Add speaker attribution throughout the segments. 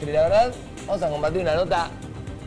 Speaker 1: Y la verdad, vamos a compartir una nota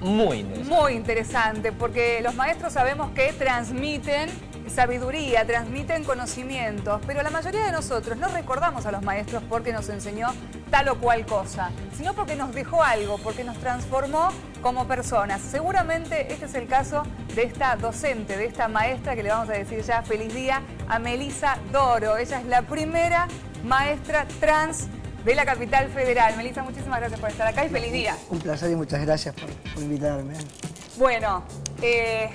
Speaker 1: muy interesante.
Speaker 2: Muy interesante, porque los maestros sabemos que transmiten sabiduría, transmiten conocimientos, pero la mayoría de nosotros no recordamos a los maestros porque nos enseñó tal o cual cosa, sino porque nos dejó algo, porque nos transformó como personas. Seguramente este es el caso de esta docente, de esta maestra que le vamos a decir ya feliz día a Melisa Doro. Ella es la primera maestra trans de la capital federal. Melissa, muchísimas gracias por estar acá y feliz día.
Speaker 3: Un placer y muchas gracias por, invitarme.
Speaker 2: Bueno, eh,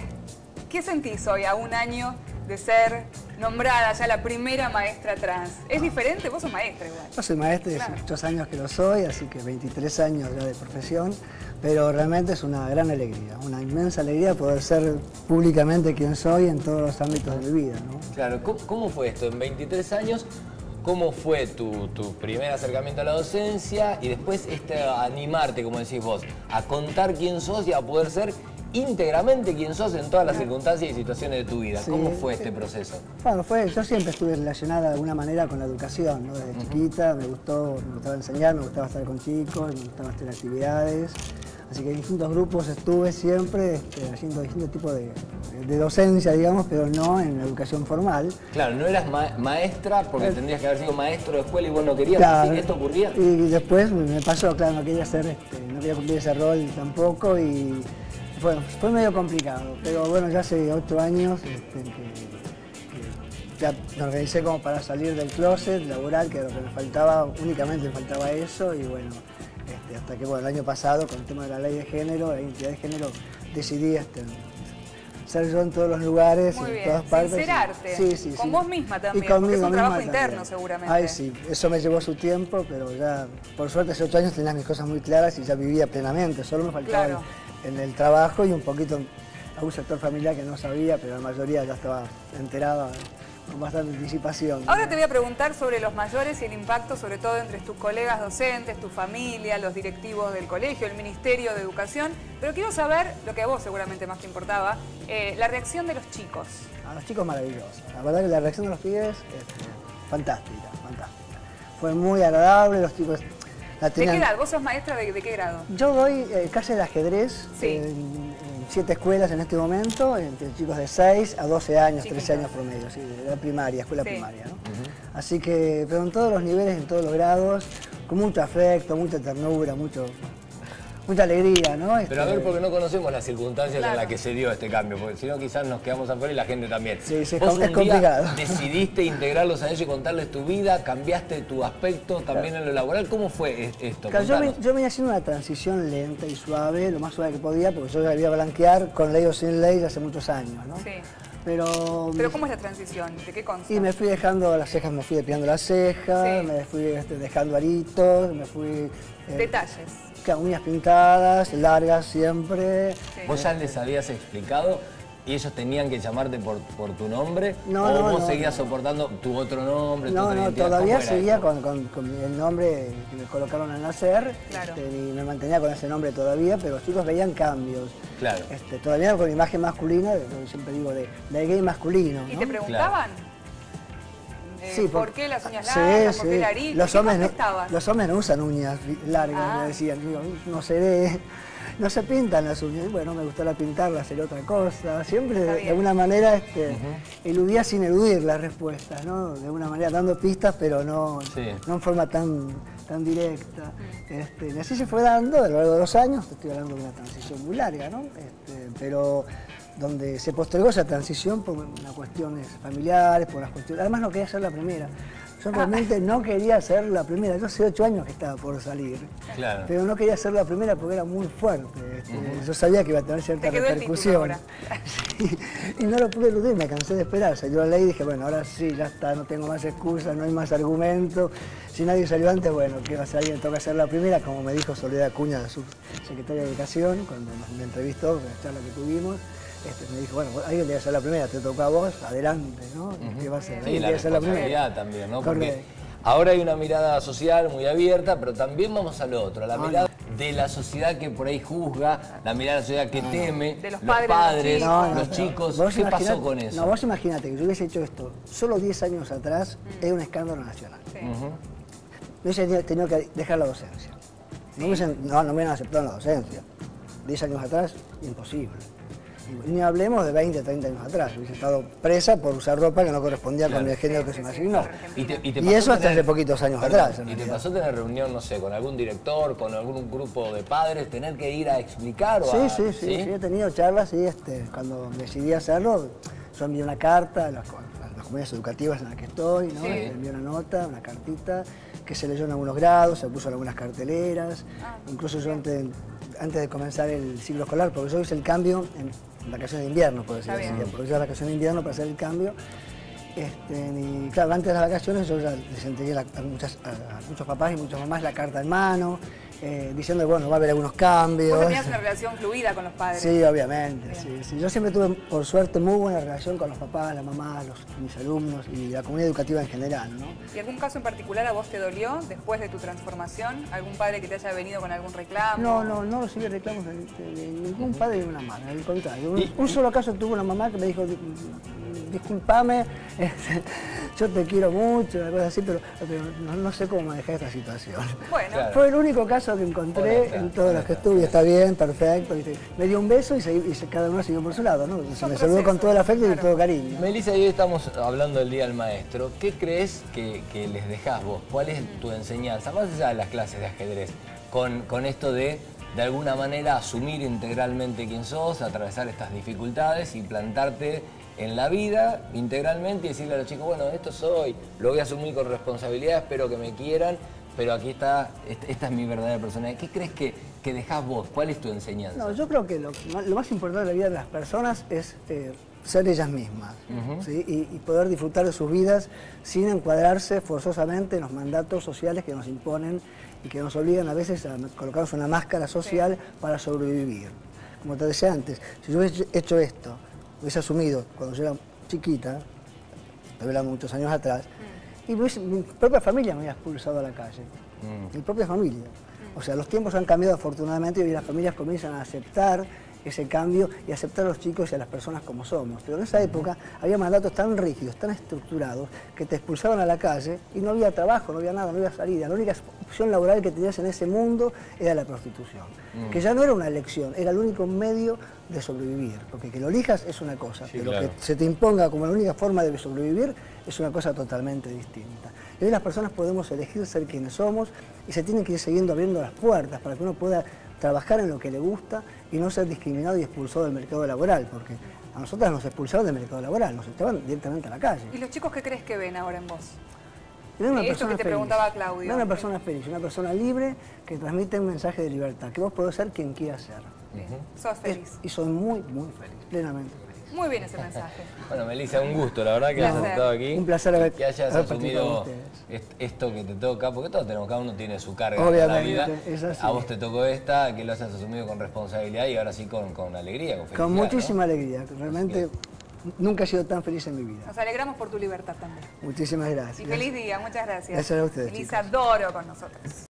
Speaker 2: ¿qué sentís hoy a un año de ser nombrada ya la primera maestra trans. ¿Es diferente? Vos sos maestra igual.
Speaker 3: Yo soy maestra, hace muchos años que lo soy, así que 23 años ya de profesión, pero realmente es una gran alegría, una inmensa alegría poder ser públicamente quien soy en todos los ámbitos de mi vida.
Speaker 1: Claro, ¿cómo, fue esto? En 23 años, ¿cómo fue tu, tu, primer acercamiento a la docencia y después este animarte, como decís vos, a contar quién sos y a poder ser íntegramente quien sos en todas las circunstancias y situaciones de tu vida. ¿Cómo fue este proceso?
Speaker 3: Bueno, fue, yo siempre estuve relacionada de alguna manera con la educación, ¿no? Desde chiquita me gustó, me gustaba enseñar, me gustaba estar con chicos, me gustaba hacer actividades. Así que en distintos grupos estuve siempre este, haciendo distintos tipos de, docencia, digamos, pero no en educación formal.
Speaker 1: Claro, no eras maestra porque tendrías que haber sido maestro de escuela y vos no querías claro, esto ocurría.
Speaker 3: Y después me pasó, claro, no quería hacer, este, no quería cumplir ese rol tampoco y bueno, fue medio complicado, pero bueno, ya hace ocho años este, que, ya me organicé como para salir del closet laboral, que era lo que me faltaba, únicamente me faltaba eso, y bueno, este, hasta que bueno, el año pasado, con el tema de la ley de género, la identidad de género, decidí este, ser yo en todos los lugares, en todas partes.
Speaker 2: Sincerarte. Sí, sí, con vos misma también,
Speaker 3: y conmigo
Speaker 2: es un trabajo interno seguramente.
Speaker 3: Ay, sí, eso me llevó su tiempo, pero ya, por suerte hace ocho años tenía mis cosas muy claras y ya vivía plenamente, solo me faltaba en el trabajo y un poquito a un sector familiar que no sabía, pero la mayoría ya estaba enterada con bastante anticipación.
Speaker 2: Ahora te voy a preguntar sobre los mayores y el impacto, sobre todo entre tus colegas docentes, tu familia, los directivos del colegio, el Ministerio de Educación, pero quiero saber, lo que a vos seguramente más te importaba, eh, la reacción de los chicos.
Speaker 3: A los chicos maravillosa. La verdad que la reacción de los pibes, es fantástica, fantástica. Fue muy agradable, los chicos
Speaker 2: ¿De qué edad? ¿Vos sos maestra de, qué grado?
Speaker 3: Yo doy eh, clase de ajedrez en, siete escuelas en este momento, entre chicos de 6 a 12 años, 13 años promedio, sí, de la primaria, escuela primaria. ¿no? Así que, pero en todos los niveles, en todos los grados, con mucho afecto, mucha ternura, mucho mucha alegría, ¿no?
Speaker 1: Pero a ver, este, porque no conocemos las circunstancias en las que se dio este cambio, porque si no quizás nos quedamos afuera y la gente también.
Speaker 3: Sí, sí, es complicado.
Speaker 1: decidiste integrarlos a ellos y contarles tu vida, cambiaste tu aspecto también en lo laboral. ¿Cómo fue esto?
Speaker 3: yo, me, yo venía haciendo una transición lenta y suave, lo más suave que podía, porque yo ya a blanquear con ley o sin ley hace muchos años, ¿no? Sí.
Speaker 2: Pero, ¿Pero cómo es la transición? ¿De qué consta?
Speaker 3: Y me fui dejando las cejas, me fui depilando las cejas, me fui este, dejando aritos, me fui...
Speaker 2: Eh, Detalles
Speaker 3: uñas pintadas, largas siempre.
Speaker 1: ¿Vos ya les habías explicado y ellos tenían que llamarte por, por tu nombre?
Speaker 3: No,
Speaker 1: ¿O
Speaker 3: no,
Speaker 1: vos seguías soportando tu otro nombre?
Speaker 3: No, no, todavía seguía con, el nombre que me colocaron al nacer este, y me mantenía con ese nombre todavía, pero los chicos veían cambios.
Speaker 1: Claro.
Speaker 3: Este, todavía con imagen masculina, siempre digo, de, de gay masculino.
Speaker 2: ¿Y te preguntaban? Eh, ¿Por qué las uñas largas? ¿Por qué la
Speaker 3: Los hombres, no, los hombres no usan uñas largas, me ah. decían. no se ve, no se pintan las uñas. Bueno, me gustaba pintarlas, hacer otra cosa. Siempre de, alguna manera este, eludía sin eludir las respuestas, ¿no? De alguna manera dando pistas, pero no, no en forma tan, tan directa. Este, y así se fue dando a lo largo de los años, estoy hablando de una transición muy larga, ¿no? Este, pero donde se postergó esa transición por unas cuestiones familiares, por las cuestiones... Además no quería ser la primera. Yo realmente no quería ser la primera. Yo hace ocho años que estaba por salir. Pero no quería ser la primera porque era muy fuerte. Este, yo sabía que iba a tener cierta repercusión. y no lo pude eludir, me cansé de esperar. Salió la ley y dije, bueno, ahora sí, ya está, no tengo más excusas, no hay más argumentos. Si nadie salió antes, bueno, que va a ser alguien toca ser la primera, como me dijo Soledad Acuña, su secretaria de Educación, cuando me entrevistó, en la charla que tuvimos. Este, me dijo, bueno, alguien debe ser la primera, te toca a vos, adelante, ¿no?
Speaker 1: ¿Qué va a ser? Sí, la responsabilidad también, ¿no? Porque ahora hay una mirada social muy abierta, pero también vamos a lo otro, a la ah, mirada de la sociedad que por ahí juzga, la mirada de la sociedad que ah. teme, de los, padres, los chicos, ¿qué pasó con eso?
Speaker 3: No, vos imaginate que yo hubiese hecho esto solo 10 años atrás, es un escándalo nacional. Sí. Uh hubiese tenido que dejar la docencia. No, me, no, no me hubieran aceptado en la docencia. Diez años atrás, imposible. Ni hablemos de 20, 30 años atrás. Hubiese estado presa por usar ropa que no correspondía con el género que se me asignó. Y, eso hasta hace poquitos años atrás.
Speaker 1: ¿Y te pasó tener reunión, no sé, con algún director, con algún grupo de padres, tener que ir a explicar? O
Speaker 3: sí, sí, sí, sí, he tenido charlas y este, cuando decidí hacerlo, yo envié una carta a las, comunidades educativas en las que estoy, ¿no? envié una nota, una cartita, que se leyó en algunos grados, se puso en algunas carteleras, ah, incluso yo antes, antes de comenzar el ciclo escolar, porque yo hice el cambio en, vacaciones de invierno, por decirlo así, porque yo vacaciones de invierno para hacer el cambio. Este, y claro, antes de las vacaciones yo ya les entregué a, muchos papás y muchas mamás la carta en mano, eh, diciendo que bueno, va a haber algunos cambios. Vos
Speaker 2: tenías una relación fluida con los padres.
Speaker 3: Sí, obviamente. Sí, Yo siempre tuve, por suerte, muy buena relación con los papás, la mamá, los, mis alumnos y la comunidad educativa en general. ¿no?
Speaker 2: ¿Y algún caso en particular a vos te dolió después de tu transformación? ¿Algún padre que te haya venido con algún reclamo?
Speaker 3: No, no, no recibí reclamos de, ningún padre ni una madre, al contrario. Un, solo caso tuvo una mamá que me dijo, discúlpame, este, yo te quiero mucho, una cosa así, pero, no, sé cómo manejar esta situación. Bueno. Fue el único caso que encontré en todos los que estuve, está bien, perfecto. Me dio un beso y, cada uno siguió por su lado, ¿no? Se me saludó con todo el afecto y todo cariño.
Speaker 1: Melissa, hoy estamos hablando del Día del Maestro. ¿Qué crees que, les dejás vos? ¿Cuál es tu enseñanza? Más allá de las clases de ajedrez, con, con esto de de alguna manera asumir integralmente quién sos, atravesar estas dificultades y plantarte en la vida integralmente y decirle a los chicos, bueno, esto soy, lo voy a asumir con responsabilidad, espero que me quieran, pero aquí está, esta es mi verdadera personalidad. ¿Qué crees que, que dejás vos? ¿Cuál es tu enseñanza?
Speaker 3: No, yo creo que lo, más importante de la vida de las personas es eh, ser ellas mismas y, poder disfrutar de sus vidas sin encuadrarse forzosamente en los mandatos sociales que nos imponen y que nos obligan a veces a colocarnos una máscara social para sobrevivir. Como te decía antes, si yo hubiese hecho esto hubiese asumido cuando yo era chiquita, hablando muchos años atrás, y mi propia familia me había expulsado a la calle. Mm. Mi propia familia. O sea, los tiempos han cambiado afortunadamente y hoy las familias comienzan a aceptar ese cambio y aceptar a los chicos y a las personas como somos. Pero en esa época había mandatos tan rígidos, tan estructurados, que te expulsaban a la calle y no había trabajo, no había nada, no había salida. La única opción laboral que tenías en ese mundo era la prostitución, mm. que ya no era una elección, era el único medio de sobrevivir. Porque que lo elijas es una cosa, pero que se te imponga como la única forma de sobrevivir es una cosa totalmente distinta. Y hoy las personas podemos elegir ser quienes somos y se tienen que ir siguiendo abriendo las puertas para que uno pueda trabajar en lo que le gusta y no ser discriminado y expulsado del mercado laboral, porque a nosotras nos expulsaron del mercado laboral, nos estaban directamente a la calle.
Speaker 2: ¿Y los chicos qué crees que ven ahora en vos?
Speaker 3: una persona que te preguntaba Claudio. una persona feliz, una persona libre que transmite un mensaje de libertad, que vos podés ser quien quieras ser.
Speaker 2: Sos feliz.
Speaker 3: Y soy muy, muy feliz, plenamente
Speaker 2: muy bien ese mensaje.
Speaker 1: Bueno, Melissa, un gusto, la verdad que hayas estado aquí.
Speaker 3: Un placer haber,
Speaker 1: que hayas asumido esto que te toca, porque todos tenemos, cada uno tiene su carga en la vida. A vos te tocó esta, que lo hayas asumido con responsabilidad y ahora sí con, con alegría, con
Speaker 3: felicidad. Con muchísima alegría, realmente nunca he sido tan feliz en mi vida.
Speaker 2: Nos alegramos por tu libertad también.
Speaker 3: Muchísimas gracias.
Speaker 2: Y feliz día, muchas gracias.
Speaker 3: Gracias a ustedes.
Speaker 2: Melissa Doro con nosotros.